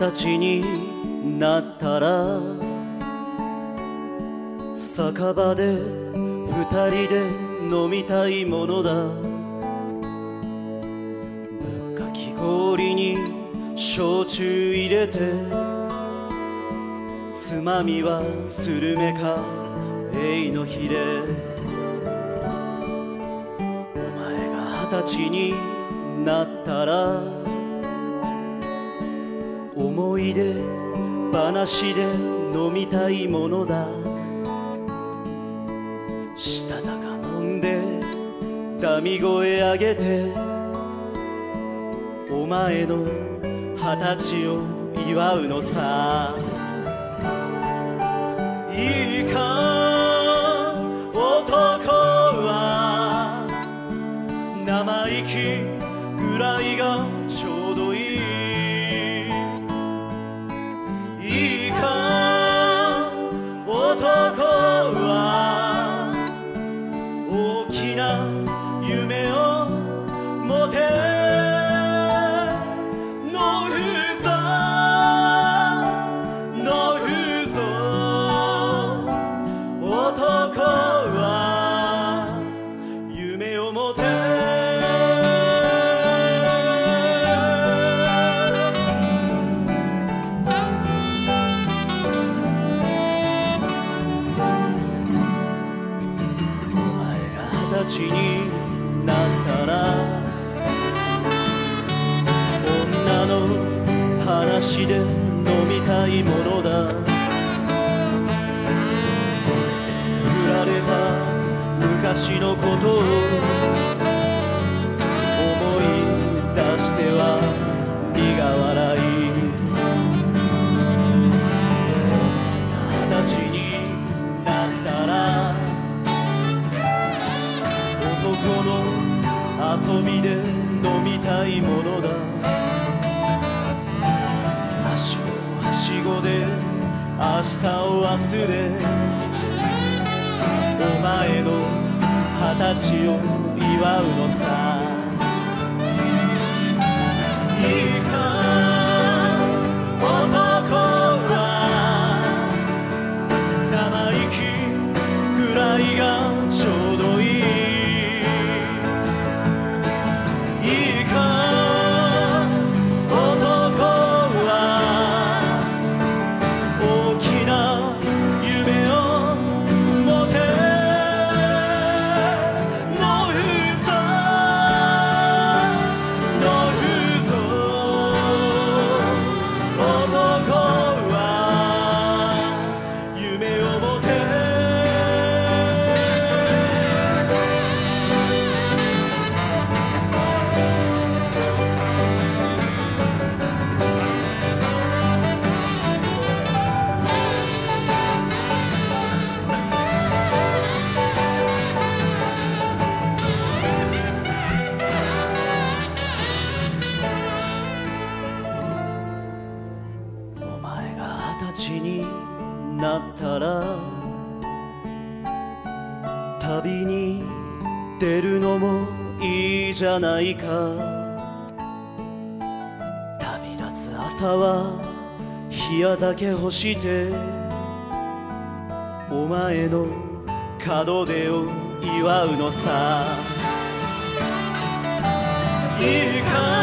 二十歳になったら酒場で二人で飲みたいものだ。ぶっかき氷に焼酎入れてつまみはスルメかエイのヒレお前が二十歳になったら思い出話で飲みたいものだ。したたか飲んでダミ声上げてお前の二十歳を祝うのさ。いいか男は生意気ぐらいがちょうどいい。い大きな夢をなったら女の話で飲みたいものだ。振られた昔のこと遊びで飲みたいものだ。はしごはしごで明日を忘れお前の二十歳を祝うのさ。旅に出るのもいいじゃないか。旅立つ朝は冷や酒欲してお前の門出を祝うのさ。いいか？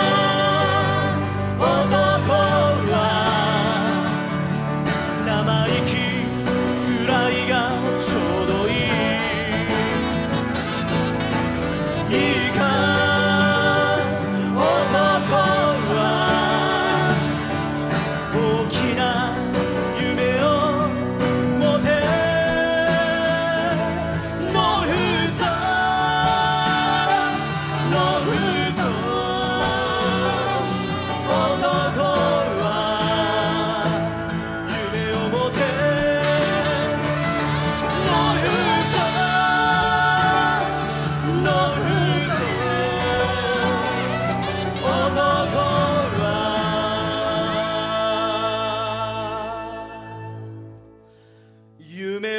you may